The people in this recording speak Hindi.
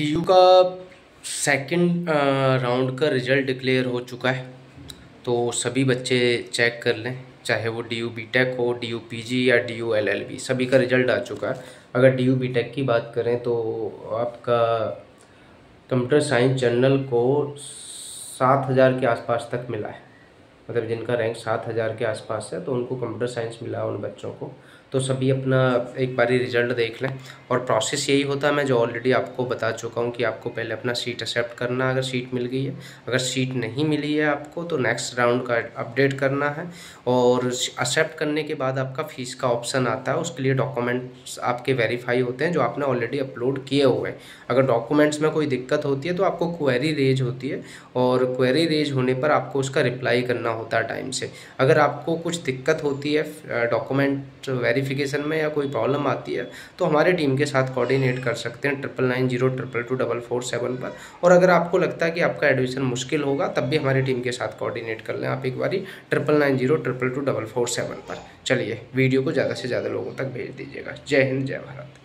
डीयू का सेकंड राउंड का रिज़ल्ट डिक्लेयर हो चुका है तो सभी बच्चे चेक कर लें, चाहे वो डी यू बी टेक हो डी यू पी जी या D U L L B सभी का रिज़ल्ट आ चुका है। अगर डी यू बी टेक की बात करें तो आपका कंप्यूटर साइंस जर्नल को सात हज़ार के आसपास तक मिला है। मतलब जिनका रैंक सात हज़ार के आसपास है तो उनको कंप्यूटर साइंस मिला उन बच्चों को। तो सभी अपना एक बारी रिज़ल्ट देख लें। और प्रोसेस यही होता है, मैं जो ऑलरेडी आपको बता चुका हूँ कि आपको पहले अपना सीट एक्सेप्ट करना अगर सीट मिल गई है। अगर सीट नहीं मिली है आपको तो नेक्स्ट राउंड का अपडेट करना है। और एक्सेप्ट करने के बाद आपका फ़ीस का ऑप्शन आता है, उसके लिए डॉक्यूमेंट्स आपके वेरीफाई होते हैं, जो आपने ऑलरेडी अपलोड किए हुए हैं। अगर डॉक्यूमेंट्स में कोई दिक्कत होती है तो आपको क्वेरी रेज होती है। और क्वेरी रेज होने पर आपको उसका रिप्लाई करना होता टाइम से। अगर आपको कुछ दिक्कत होती है डॉक्यूमेंट वेरिफिकेशन में या कोई प्रॉब्लम आती है तो हमारे टीम के साथ कोऑर्डिनेट कर सकते हैं triple nine zero triple two double four seven पर। और अगर आपको लगता है कि आपका एडमिशन मुश्किल होगा, तब भी हमारी टीम के साथ कोऑर्डिनेट कर लें आप एक बारी triple nine zero triple two double four seven पर। चलिए वीडियो को ज़्यादा से ज़्यादा लोगों तक भेज दीजिएगा। जय हिंद, जय भारत।